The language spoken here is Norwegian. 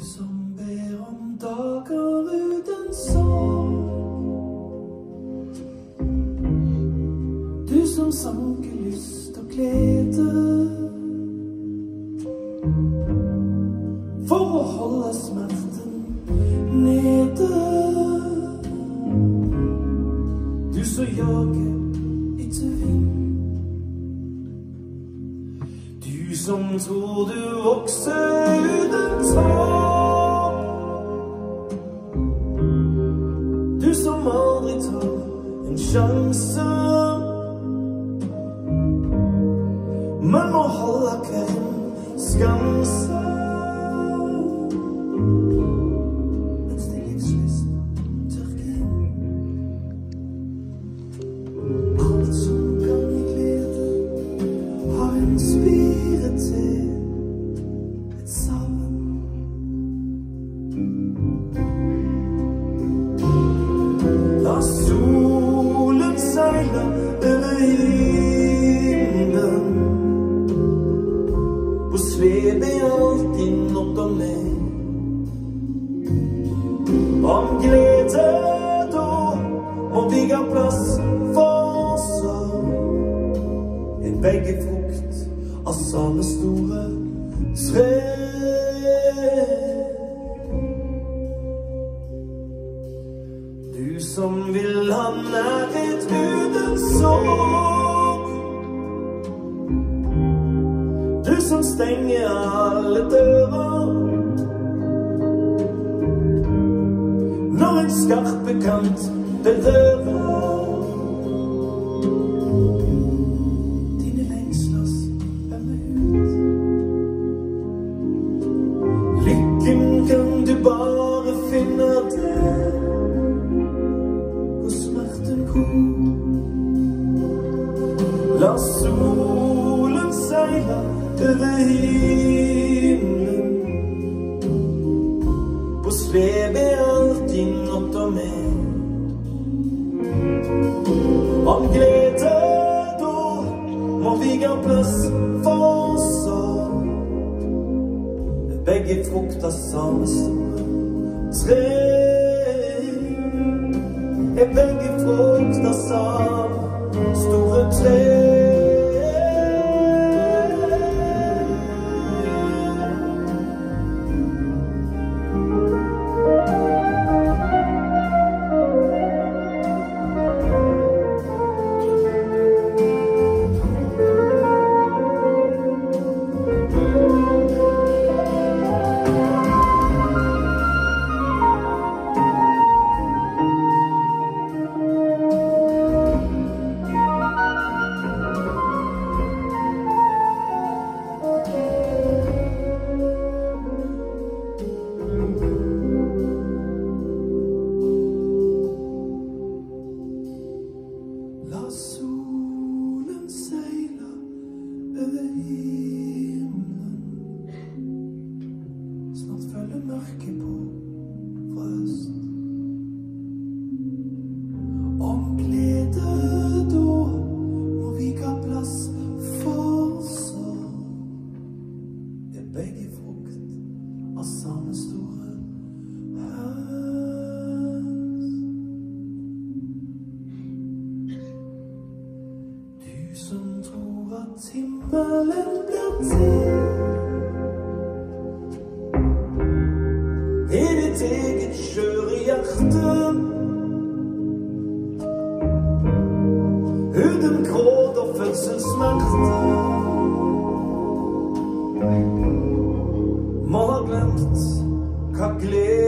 som ber om dager uten sorg. Du som sanker lyst og glede. For å holde smerten nede. Du som jager etter vind. Du som tror du vokser uten tap. En sjanse. Men må Om glede da må bygge plass for sorg En begge frukt av samme store tre. Du som vil ha nærhet uten sorg. Du som stenger alle dører. Skarpe kant berører dine lengslers ømme hud. Lykken kan du bare finne der hvor smerten gror. La solen seile over himmelen. Med begge frukter samme store tre. Er begge frukter samme store Mørket på fra øst. Om glede da må vi ga plass for sorg. Er begge frukt av samme store høst. Du tror at himmelen blir til døden, gråd og fødselssmerte. Man har glemt hva glede